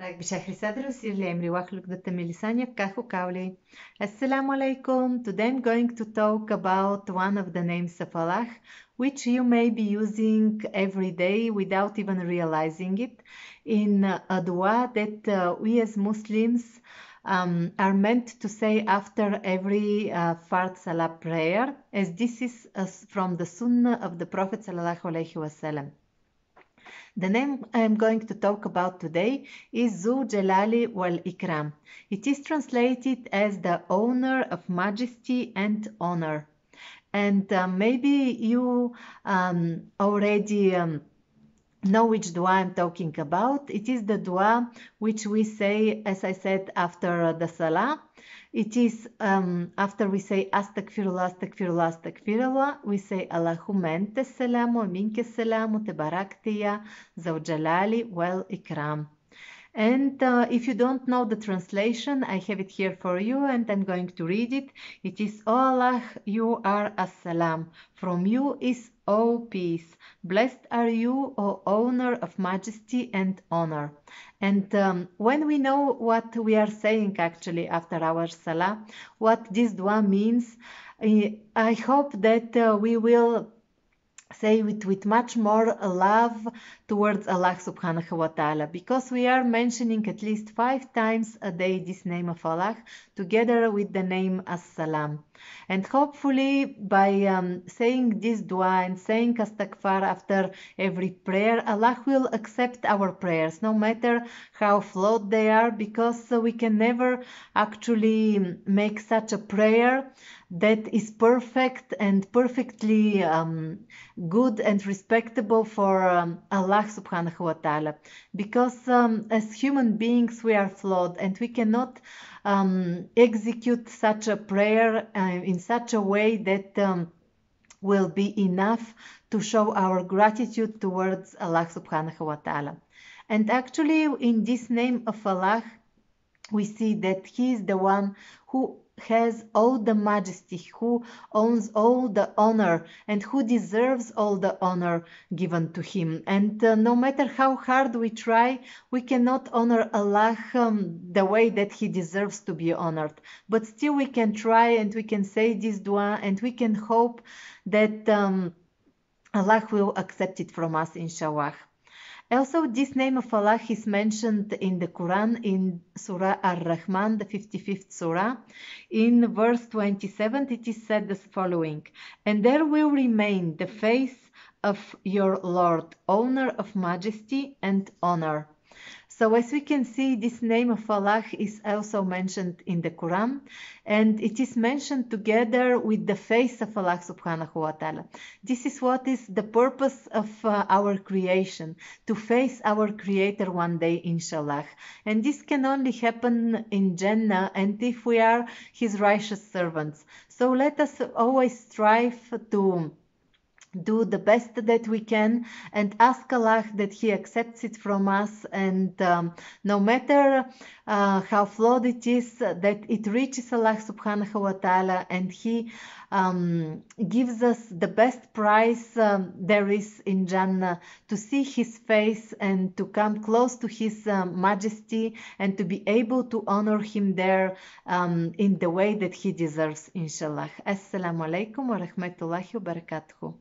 راك بشهر صدر وسير امري واخلق دت ميليسانيا كاخو كاولي Assalamu alaikum. Today I'm going to talk about one of the names of Allah, which you may be using every day without even realizing it, in a dua that uh, we as Muslims um, are meant to say after every uh, Fard Salah prayer, as this is uh, from the Sunnah of the Prophet Sallallahu Alaihi Wasallam. The name I am going to talk about today is Zul Jalali wal Ikram. It is translated as the owner of majesty and honor. And uh, maybe you um, already um, know which dua I'm talking about. It is the dua which we say, as I said, after the salah. It is um, after we say Astaghfirullah, Astaghfirullah, Astaghfirullah, we say Allahumma ente salamu, minke salamu, tebaraktiya, zawjalali, wal ikram. And uh, if you don't know the translation, I have it here for you and I'm going to read it. It is, O Allah, you are as-salam. From you is all peace. Blessed are you, O owner of majesty and honor. And um, when we know what we are saying actually after our salah, what this dua means, I hope that uh, we will say it with much more love towards Allah subhanahu wa ta'ala because we are mentioning at least five times a day this name of Allah together with the name as-salam. And hopefully by um, saying this dua and saying astaghfar after every prayer Allah will accept our prayers no matter how flawed they are because we can never actually make such a prayer that is perfect and perfectly um, good and respectable for um, Allah subhanahu wa ta'ala. Because um, as human beings we are flawed and we cannot um, execute such a prayer uh, in such a way that um, will be enough to show our gratitude towards Allah subhanahu wa ta'ala. And actually in this name of Allah we see that he is the one who has all the majesty, who owns all the honor, and who deserves all the honor given to him. And uh, no matter how hard we try, we cannot honor Allah um, the way that he deserves to be honored. But still, we can try and we can say this dua and we can hope that um, Allah will accept it from us, inshallah. Also, this name of Allah is mentioned in the Quran in Surah Ar-Rahman, the 55th Surah. In verse 27, it is said as following, And there will remain the face of your Lord, owner of majesty and honor. So as we can see, this name of Allah is also mentioned in the Quran and it is mentioned together with the face of Allah subhanahu wa ta'ala. This is what is the purpose of uh, our creation, to face our creator one day inshallah. And this can only happen in Jannah and if we are his righteous servants. So let us always strive to do the best that we can and ask Allah that He accepts it from us. And um, no matter uh, how flawed it is, that it reaches Allah subhanahu wa ta'ala and He um, gives us the best prize um, there is in Jannah to see His face and to come close to His um, majesty and to be able to honor Him there um, in the way that He deserves, inshallah. Assalamu alaikum wa rahmatullahi wa.